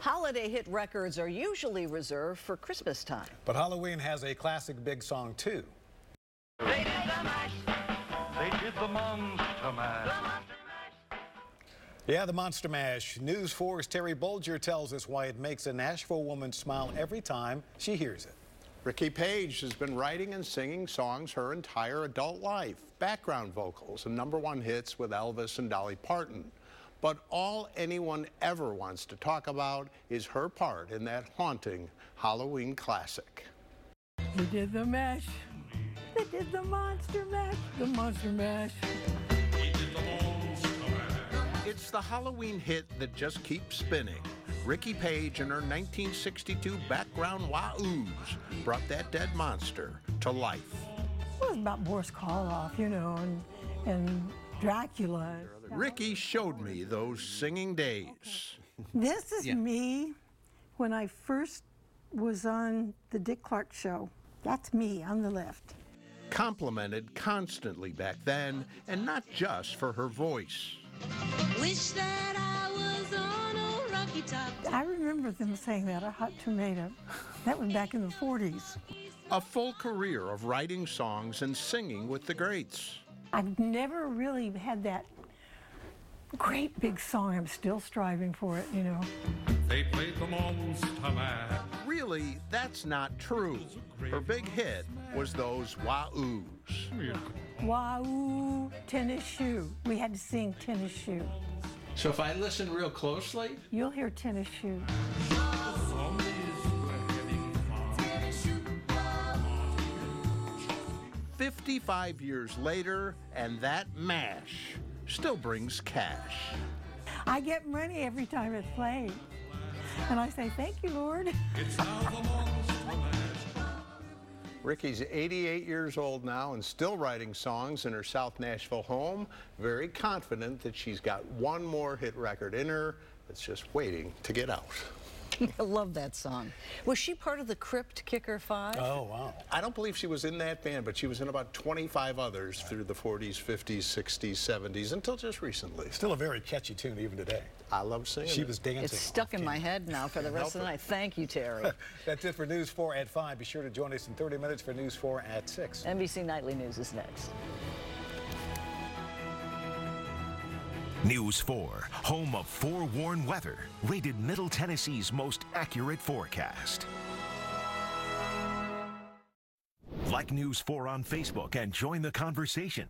Holiday hit records are usually reserved for Christmas time. But Halloween has a classic big song too. They did the mash. They did the monster mash. Yeah, the Monster Mash. News 4's Terry Bulger tells us why it makes a Nashville woman smile every time she hears it. Rickie Page has been writing and singing songs her entire adult life, background vocals and number one hits with Elvis and Dolly Parton. But all anyone ever wants to talk about is her part in that haunting Halloween classic. They did the mash. They did the monster mash. The monster mash. It's the Halloween hit that just keeps spinning. Rickie Page and her 1962 background Wahoos brought that dead monster to life. It was about Boris Karloff, you know, and, and Dracula. Rickie showed me those singing days. This is me when I first was on the Dick Clark show. That's me on the left. Complimented constantly back then, and not just for her voice. Wish that I was on a rocky top. I remember them saying that, a hot tomato. That was back in the 40s. A full career of writing songs and singing with the greats. I've never really had that great big song. I'm still striving for it, you know. They played the monster mash. Really, that's not true. Her big hit was those Wahoos. Wow, tennis shoe. We had to sing tennis shoe. So if I listen real closely, You'll hear tennis shoe. 55 years later, and that mash still brings cash. I get money every time it's played. And I say, thank you, Lord. It's now the monster. Rickie's 88 years old now and still writing songs in her South Nashville home. Very confident that she's got one more hit record in her that's just waiting to get out. I love that song. Was she part of the Crypt Kicker Five? Oh, wow. I don't believe she was in that band, but she was in about 25 others through the 40s, 50s, 60s, 70s until just recently. Still a very catchy tune even today. I love singing. She it. was dancing. It's stuck in my head now for the rest of the night. Thank you, Terry. That's it for News 4 at 5. Be sure to join us in 30 minutes for News 4 at 6. NBC Nightly News is next. News 4, home of forewarned weather, rated Middle Tennessee's most accurate forecast. Like News 4 on Facebook and join the conversation.